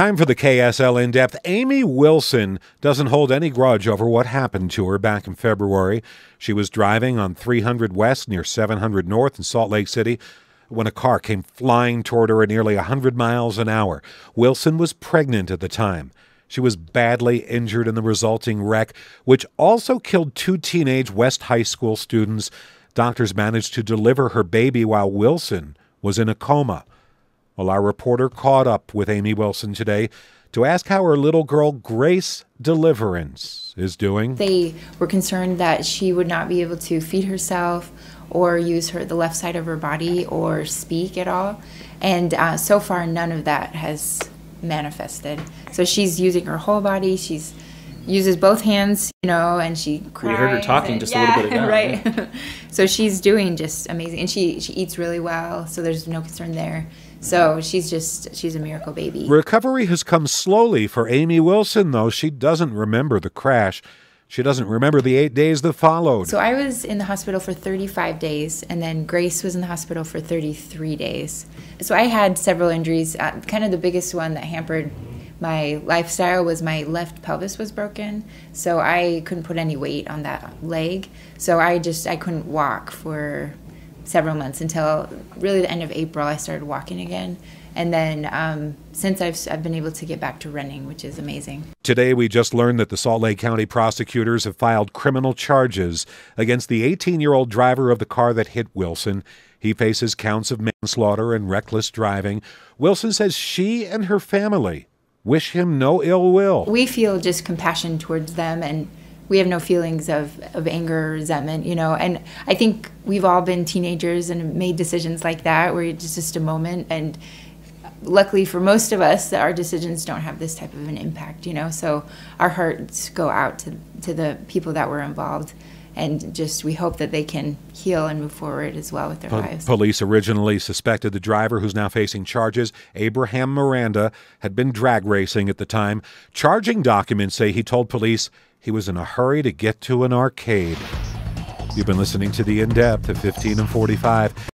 Time for the KSL in depth. Amy Wilson doesn't hold any grudge over what happened to her back in February. She was driving on 300 West near 700 North in Salt Lake City when a car came flying toward her at nearly 100 miles an hour. Wilson was pregnant at the time. She was badly injured in the resulting wreck, which also killed two teenage West High School students. Doctors managed to deliver her baby while Wilson was in a coma. Well, our reporter caught up with Amy Wilson today to ask how her little girl, Grace Deliverance, is doing. They were concerned that she would not be able to feed herself or use her the left side of her body or speak at all. And uh, so far, none of that has manifested. So she's using her whole body. She's uses both hands, you know, and she cries. We heard her talking and, just yeah, a little bit ago. right. so she's doing just amazing, and she she eats really well. So there's no concern there. So she's just she's a miracle baby. Recovery has come slowly for Amy Wilson, though she doesn't remember the crash. She doesn't remember the eight days that followed. So I was in the hospital for 35 days, and then Grace was in the hospital for 33 days. So I had several injuries. Uh, kind of the biggest one that hampered my lifestyle was my left pelvis was broken so i couldn't put any weight on that leg. So i just i couldn't walk for several months until really the end of april i started walking again. And then um, since I've, I've been able to get back to running which is amazing. Today we just learned that the salt lake county prosecutors have filed criminal charges against the 18 year old driver of the car that hit wilson. He faces counts of manslaughter and reckless driving. Wilson says she and her family wish him no ill will. We feel just compassion towards them and we have no feelings of, of anger or resentment, you know. And I think we've all been teenagers and made decisions like that where it's just a moment. And luckily for most of us, our decisions don't have this type of an impact, you know. So our hearts go out to, to the people that were involved and just we hope that they can heal and move forward as well with their po- lives. Police originally suspected the driver who's now facing charges, Abraham Miranda, had been drag racing at the time. Charging documents say he told police he was in a hurry to get to an arcade. You've been listening to the in depth at 15 and 45.